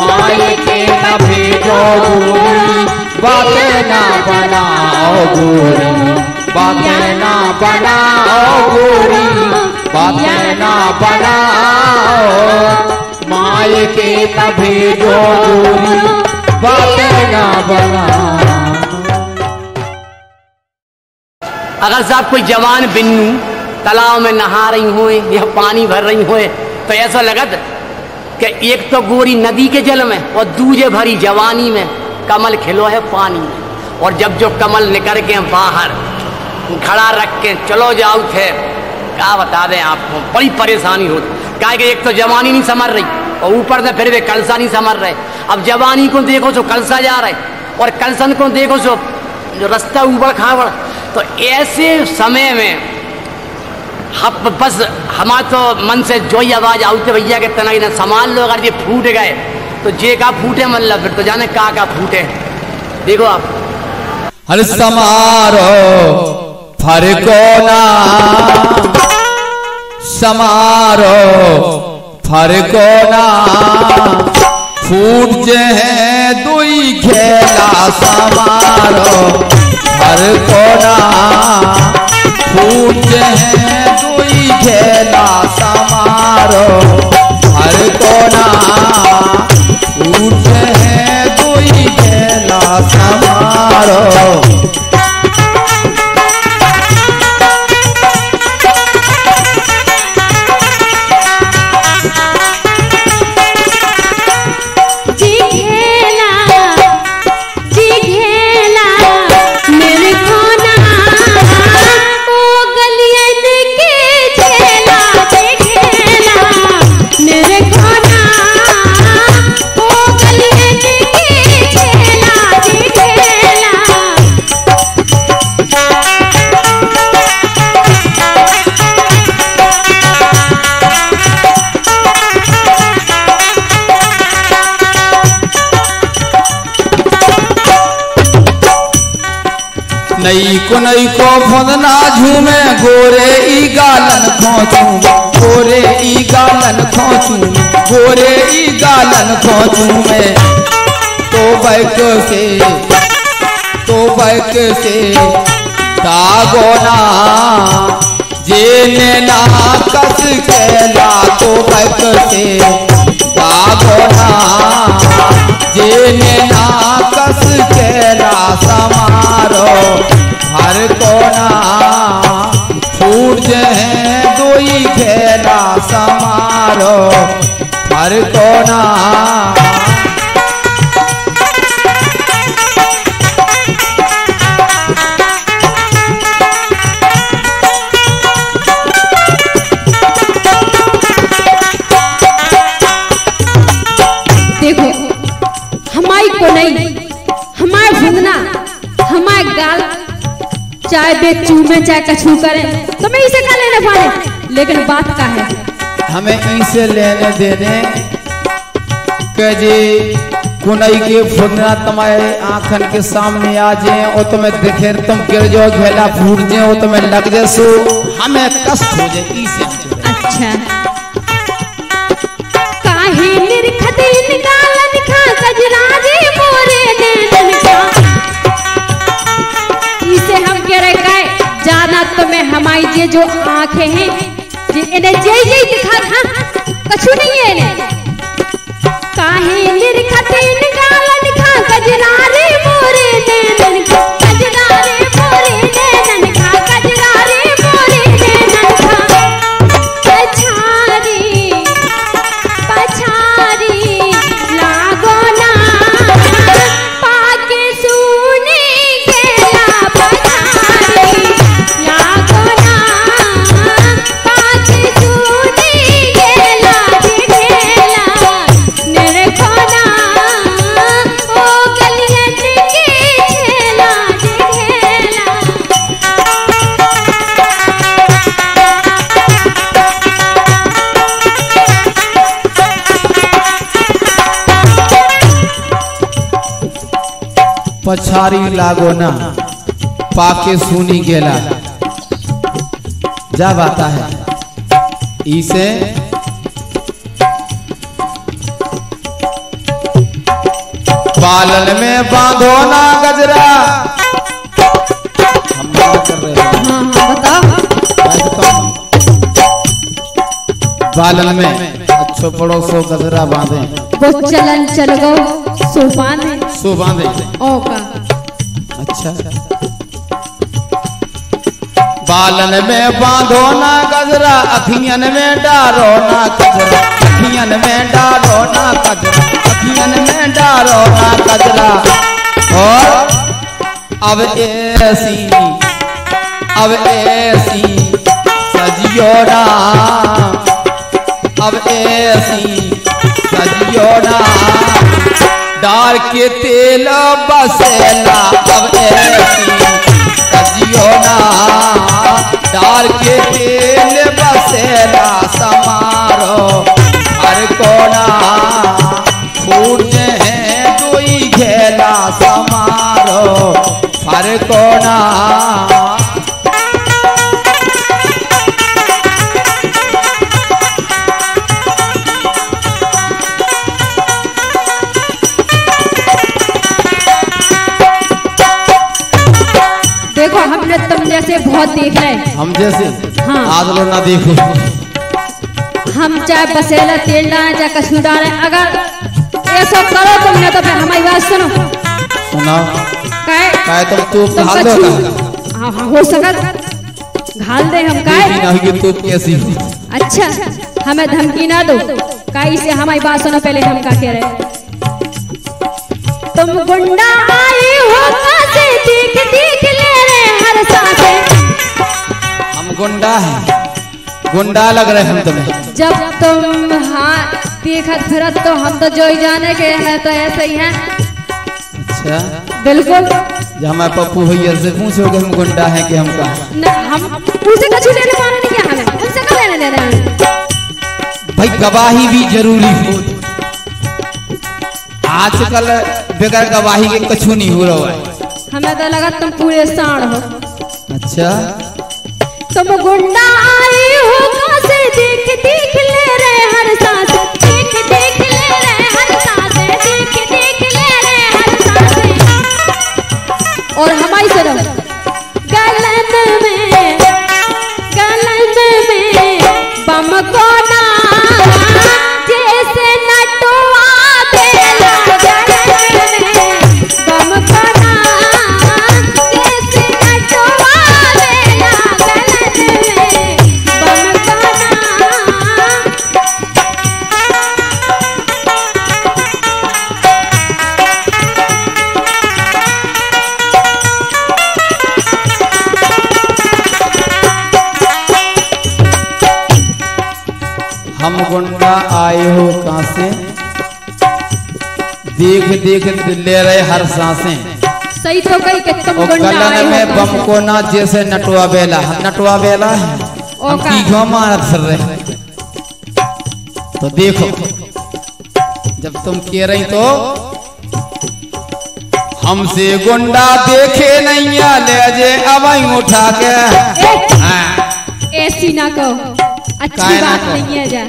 माय के न भेजो गोरी, बातें ना बनाओ गोरी, बातें ना बनाओ गोरी, बातें ना बनाओ, माय के न भेजो गोरी अगर साहब कोई जवान बिन्नू तालाब में नहा रही हो या पानी भर रही हो तो ऐसा लगत कि एक तो गोरी नदी के जल में और दूजे भरी जवानी में कमल खिलो है पानी में। और जब जो कमल निकल के बाहर खड़ा रख के चलो जाओ थे, क्या बता दें आपको, बड़ी परेशानी होती। क्या एक तो जवानी नहीं समझ रही। और ऊपर से फिर वे कलसा नहीं समर रहे। अब जवानी को देखो तो कलसा जा रहे और कलसन को देखो तो जो रास्ता उबड़ खाबड़ तो ऐसे समय में हम बस हमारा तो मन से जो ही आवाज़ आउते भैया के तना ना सामान लो, अगर ये फूट गए तो जे का फूटे मतलब फिर तो जाने का का फूटे। देखो आप। हर समारो फरको ना समारो फरको कोना फूट है दुई खेला समारो हर ना फूट है दुई खेला समारो हर ना फूट है दुई खेला समारो नई को को फंदना झूमे गोरे ई गालन खोचू। गोरे ई गालन खोचू। गोरे ई गालन खोचू मैं। तो बैक से तो बैक से दागोना जेने ना कस केला तो बैक से दागोना जेने ना कस केला समारो समारो हर कोना देखो हमारी को नहीं हमारे भुंदना हमारे गाल, चाहे बे चाहे कछू करे तो मैं इसे का लेने पाए लेकिन बात का है? हमें इसे लेने देने। के जी, कुनई के फुदना तुम्हारे आंखन के सामने आ जाए, और तुम्हें देखे तुम गिर जाओ घेला फूट जाए, और तुम्हें लग जाए सो। हमें कष्ट हो जाए इसे अच्छा। काहे निरखते निकालन खा कजरा रे मोरे नैनन का इसे हम कह रहे जाना तो मैं हमारी ये जो आँखें हैं जे जे जे दिखा था कछु नहीं है इन्हें। काहे निरखते पछारी लागो ना। पाके सुनी गेला। जब आता है। इसे बालन में बांधो ना गजरा। हम कर रहे हैं। हाँ हाँ बताओ। बालन में अच्छो पड़ोसो गजरा बांधे। वो चलन चल गो सोपान सो बांधे। ओ का अच्छा। बालन में बांधो ना गजरा अखियन में डारो ना कजरा अखियन में डारो ना कजरा अखियन में डारो ना कजरा और अब ऐसी अब ऐसी सजियो ना अब ऐसी सजियो ना डार के तेल बसेला, अब ऐसी ना। डार के तेल बसेला, समारो, हर कोना। फूट है कोई घेला, समारो, हर कोना। बहुत देख रहे हम जैसे हाँ। आज लो ना देखो। हम चाहे बसेला तेल डालें चाहे कसूर डालें अगर ये सब करो तुमने तो फिर हमारी बात सुनो। सुनाओ। काहे काय तुम तू घाल दो हाँ हाँ हो सकत घाल दे हम काहे। ना होगी तू कैसी? अच्छा हमें धमकी ना दो। काई से हमारी बात सुनो पहले हम का कह रहे। तुम गुंडा आए हो गुंडा है गुंडा लग रहे हम तुम्हें। जब तुम हाँ देखत फिरत तो हम तो जो जाने के हैं तो ऐसे ही हैं। अच्छा। बिल्कुल। जब हमारे पप्पू भैया से पूछोगे हम गुंडा है कि हम कहा न हम उसे कुछ लेने पाना नहीं क्या हमें? उनसे क्या लेने देना है? भाई गवाही भी ज़रूरी हो। आजकल बगैर गवाही के कछु नहीं हो रहा है। हमें तो लगा तुम पूरे साण हो। अच्छा। तुम गुंडा आई हो कहाँ से देख देख ले रहे हर सांस, देख देख ले रे हर सांस, देख देख ले रे हर सांस। और हमारी गुंडा आए हो कहाँ से? देख देख ले रहे हर साँसें। सही तो कही कि तुम गुंडा आए गलन में बम को ना जैसे नटवा बेला। नटवा बेला है। हम। की मारत फिर रहे। तो देखो जब तुम कह रही तो हमसे गुंडा देखे नहीं ले जे अब उठा के। हाँ, ऐसी ना कहो। अच्छी बात नहीं है जा।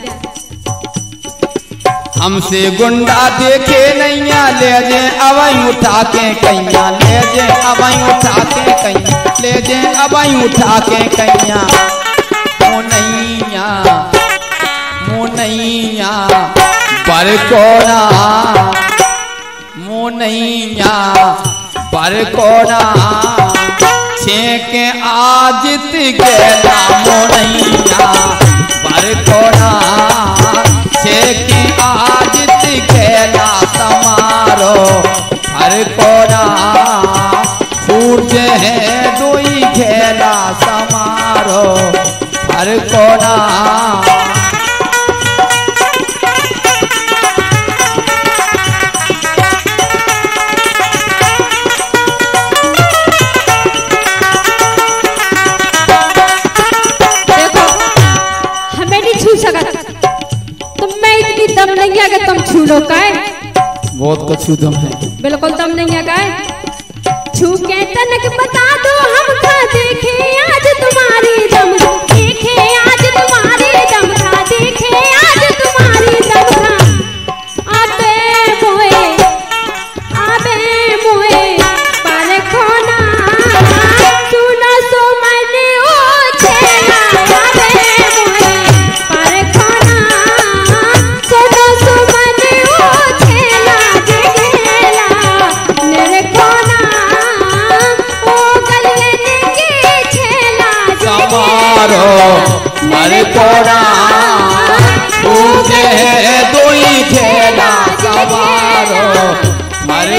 हमसे गुंडा देखे नैया ले जे अब उठा के कैया, ले जे अब उठा के कैया, ले जे अब उठा के कैया मुनैया मुनैया बरकोना मुनैया बरकोना छेक आजित गेला मुनैया बरकोना छेक आजित गेला समारो हरकोना सूरज है दुई खेला समारो हरकोना देखो छू लो काय बहुत कछु दम है। बिल्कुल दम नहीं है काय छू के तनक बता दो हम का देखे आज तुम्हारी दम। घोड़ा। दुई झेला सवारो मर